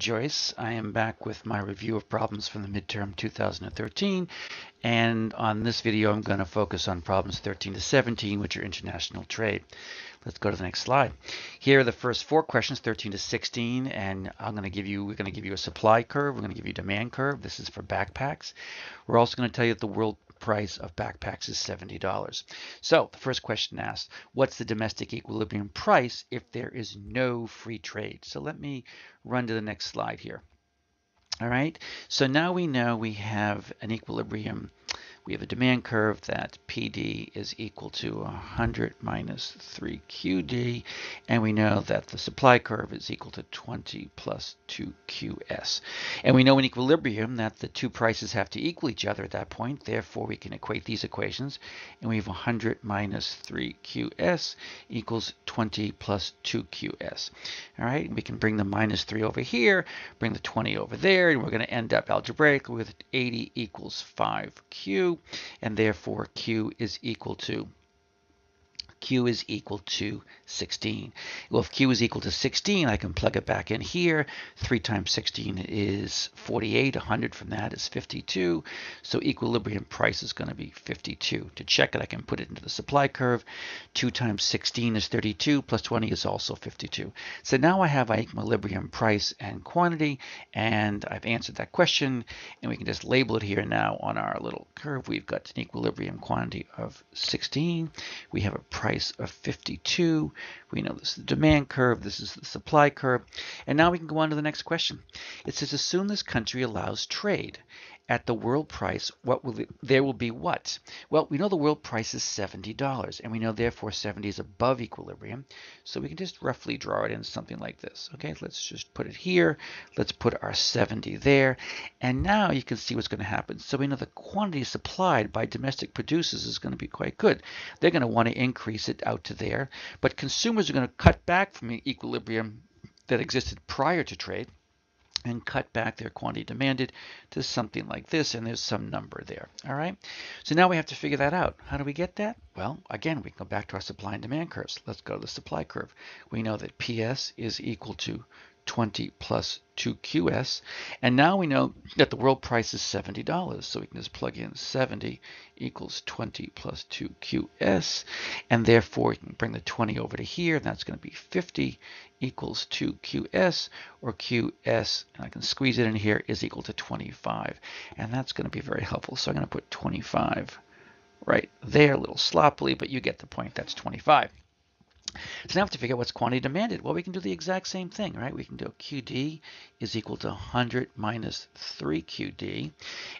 Joyce. I am back with my review of problems from the midterm 2013 and on this video I'm going to focus on problems 13 to 17 which are international trade. Let's go to the next slide. Here are the first four questions 13 to 16 and I'm going to give you we're going to give you a supply curve, we're going to give you a demand curve. This is for backpacks. We're also going to tell you that the world price of backpacks is $70. So the first question asks, what's the domestic equilibrium price if there is no free trade? So let me run to the next slide here. All right, so now we know we have an equilibrium we have a demand curve that PD is equal to 100 minus 3QD, and we know that the supply curve is equal to 20 plus 2QS. And we know in equilibrium that the two prices have to equal each other at that point, therefore we can equate these equations, and we have 100 minus 3QS equals 20 plus 2QS. All right, we can bring the minus 3 over here, bring the 20 over there, and we're going to end up algebraically with 80 equals 5Q and therefore Q is equal to Q is equal to 16. Well, if Q is equal to 16, I can plug it back in here. 3 times 16 is 48. 100 from that is 52. So equilibrium price is going to be 52. To check it, I can put it into the supply curve. 2 times 16 is 32, plus 20 is also 52. So now I have my equilibrium price and quantity, and I've answered that question, and we can just label it here now on our little curve. We've got an equilibrium quantity of 16. We have a price price of 52. We know this is the demand curve, this is the supply curve. And now we can go on to the next question. It says, assume this country allows trade at the world price, what will it, there will be what? Well, we know the world price is $70, and we know therefore 70 is above equilibrium. So we can just roughly draw it in something like this. Okay, let's just put it here. Let's put our 70 there. And now you can see what's going to happen. So we know the quantity supplied by domestic producers is going to be quite good. They're going to want to increase it out to there, but consumers are going to cut back from the equilibrium that existed prior to trade and cut back their quantity demanded to something like this, and there's some number there. All right. So now we have to figure that out. How do we get that? Well, again, we can go back to our supply and demand curves. Let's go to the supply curve. We know that PS is equal to 20 plus 2QS. And now we know that the world price is $70. So we can just plug in 70 equals 20 plus 2QS. And therefore, we can bring the 20 over to here. And that's going to be 50 equals 2QS or QS. And I can squeeze it in here is equal to 25. And that's going to be very helpful. So I'm going to put 25 right there, a little sloppily, but you get the point. That's 25. So now we have to figure out what's quantity demanded. Well, we can do the exact same thing, right? We can do QD is equal to 100 minus 3QD.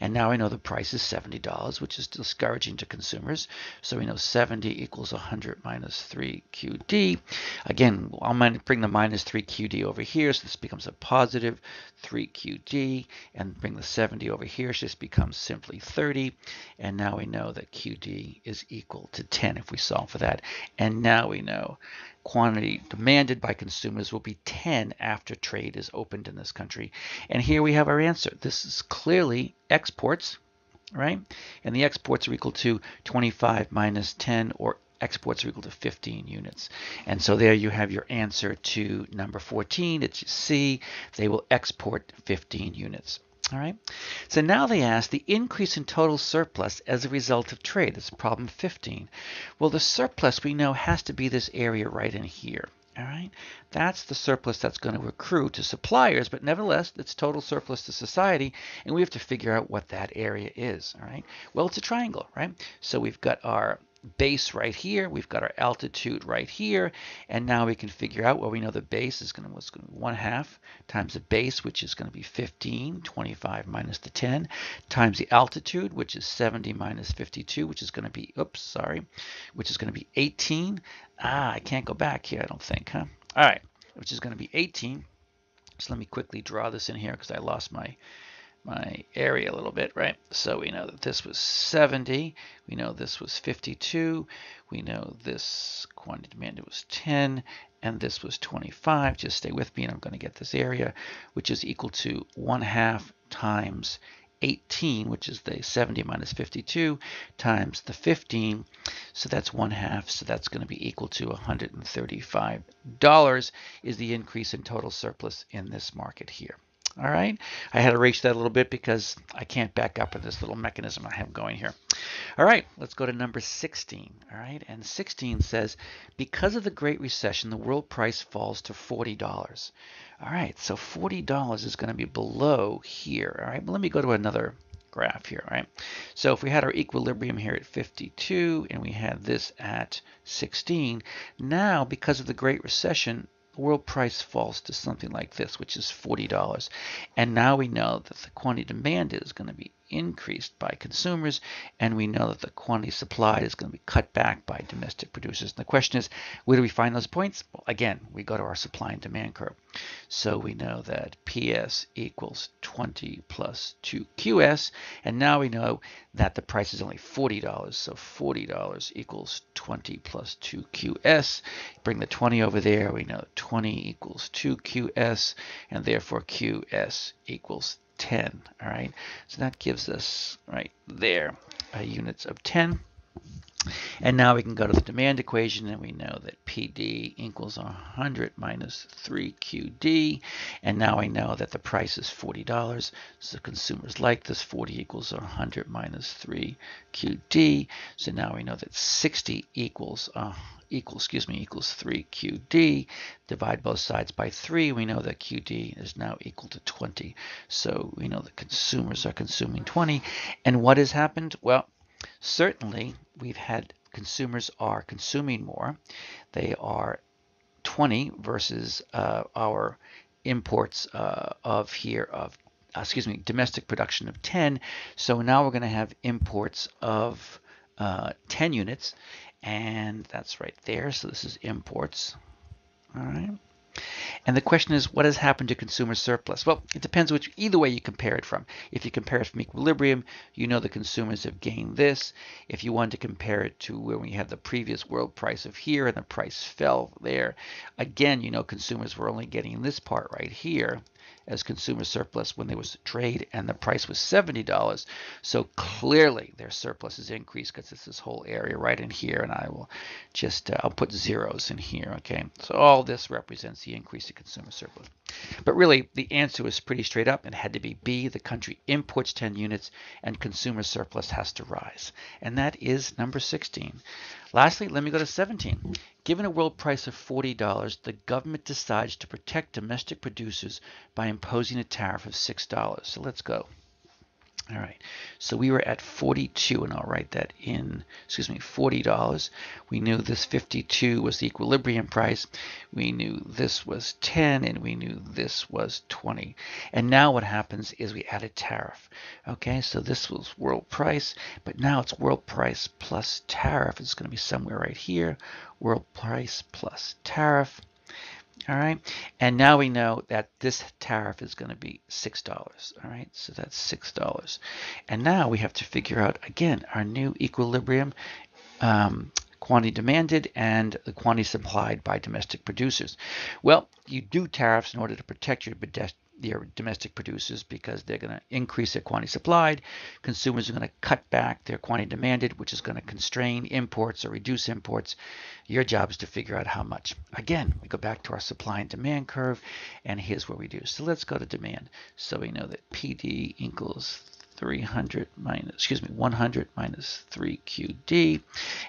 And now I know the price is $70, which is discouraging to consumers. So we know 70 equals 100 minus 3QD. Again, I'm going to bring the minus 3QD over here. So this becomes a positive 3QD. And bring the 70 over here. So this becomes simply 30. And now we know that QD is equal to 10 if we solve for that. And now we know quantity demanded by consumers will be 10 after trade is opened in this country. And here we have our answer. This is clearly exports, right? And the exports are equal to 25 minus 10 or exports are equal to 15 units. And so there you have your answer to number 14. It's C. They will export 15 units. All right. So now they ask the increase in total surplus as a result of trade. That's problem 15. Well, the surplus we know has to be this area right in here. All right. That's the surplus that's going to accrue to suppliers, but nevertheless, it's total surplus to society, and we have to figure out what that area is. All right. Well, it's a triangle, right? So we've got our base right here. We've got our altitude right here. And now we can figure out, well, we know the base is going to, what's going to be 1 half times the base, which is going to be 15, 25 minus the 10, times the altitude, which is 70 minus 52, which is going to be, oops, sorry, which is going to be 18. Ah, I can't go back here, I don't think, huh? All right, which is going to be 18. So let me quickly draw this in here because I lost my my area a little bit, right? So we know that this was 70. We know this was 52. We know this quantity demanded was 10. And this was 25. Just stay with me and I'm going to get this area, which is equal to 1 half times 18, which is the 70 minus 52, times the 15. So that's 1 half. So that's going to be equal to $135 is the increase in total surplus in this market here. All right, I had to erase that a little bit because I can't back up with this little mechanism I have going here. All right, let's go to number 16. All right, and 16 says, because of the Great Recession, the world price falls to $40. All right, so $40 is going to be below here. All right, but let me go to another graph here, right? So if we had our equilibrium here at 52 and we had this at 16, now because of the Great Recession, world price falls to something like this, which is $40. And now we know that the quantity demand is going to be increased by consumers, and we know that the quantity supplied is going to be cut back by domestic producers. And the question is, where do we find those points? Well, again, we go to our supply and demand curve. So we know that PS equals 20 plus 2QS, and now we know that the price is only $40. So $40 equals 20 plus 2QS. Bring the 20 over there, we know 20 equals 2QS, and therefore QS equals 10. All right, so that gives us right there uh, units of 10. And now we can go to the demand equation and we know that PD equals 100 minus 3QD. And now I know that the price is $40. So consumers like this 40 equals 100 minus 3QD. So now we know that 60 equals uh, equals, excuse me, equals 3QD. Divide both sides by 3. We know that QD is now equal to 20. So we know that consumers are consuming 20. And what has happened? Well, certainly we've had consumers are consuming more. They are 20 versus uh, our imports uh, of here of uh, excuse me domestic production of 10 so now we're going to have imports of uh, 10 units and that's right there. So this is imports. All right and the question is, what has happened to consumer surplus? Well, it depends which either way you compare it from. If you compare it from equilibrium, you know the consumers have gained this. If you want to compare it to where we had the previous world price of here and the price fell there, again, you know consumers were only getting this part right here as consumer surplus when there was trade and the price was $70. So clearly their surplus is increased because it's this whole area right in here and I will just, uh, I'll put zeros in here, okay? So all this represents the increase in consumer surplus. But really the answer was pretty straight up. It had to be B, the country imports 10 units and consumer surplus has to rise. And that is number 16. Lastly, let me go to 17. Given a world price of $40, the government decides to protect domestic producers by imposing a tariff of $6. So let's go. All right, so we were at 42, and I'll write that in, excuse me, $40. We knew this 52 was the equilibrium price. We knew this was 10, and we knew this was 20. And now what happens is we add a tariff. Okay, so this was world price, but now it's world price plus tariff. It's going to be somewhere right here, world price plus tariff. All right, and now we know that this tariff is going to be $6. All right, so that's $6. And now we have to figure out, again, our new equilibrium um, quantity demanded and the quantity supplied by domestic producers. Well, you do tariffs in order to protect your their domestic producers because they're going to increase their quantity supplied. Consumers are going to cut back their quantity demanded, which is going to constrain imports or reduce imports. Your job is to figure out how much. Again, we go back to our supply and demand curve, and here's what we do. So let's go to demand. So we know that PD equals 300 minus, excuse me, 100 minus 3QD.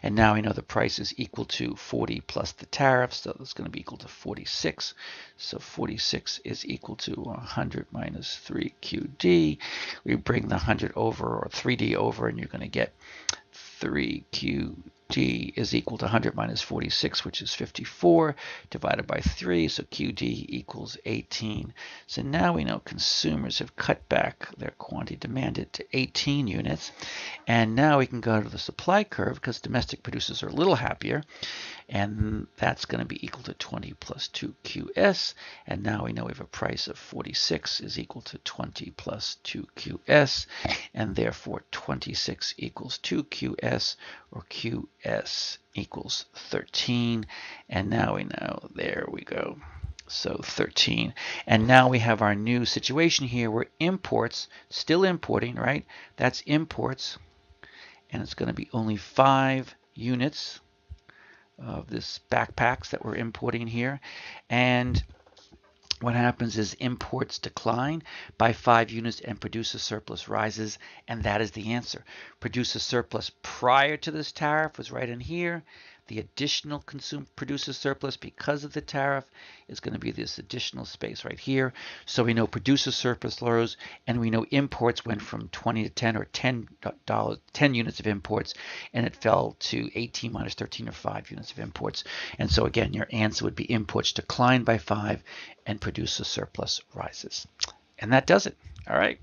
And now we know the price is equal to 40 plus the tariff, so it's going to be equal to 46. So 46 is equal to 100 minus 3QD. We bring the 100 over or 3D over, and you're going to get 3Q D is equal to 100 minus 46, which is 54, divided by 3, so QD equals 18. So now we know consumers have cut back their quantity demanded to 18 units. And now we can go to the supply curve because domestic producers are a little happier and that's going to be equal to 20 plus 2QS. And now we know we have a price of 46 is equal to 20 plus 2QS, and therefore 26 equals 2QS, or QS equals 13. And now we know, there we go. So 13. And now we have our new situation here where imports, still importing, right? That's imports. And it's going to be only five units of this backpacks that we're importing here. And what happens is imports decline by five units and producer surplus rises, and that is the answer. Producer surplus prior to this tariff was right in here. The additional consume producer surplus because of the tariff is going to be this additional space right here. So we know producer surplus rose, and we know imports went from 20 to 10 or 10 dollars, 10 units of imports, and it fell to 18 minus 13 or 5 units of imports. And so again, your answer would be imports decline by 5 and producer surplus rises. And that does it. All right.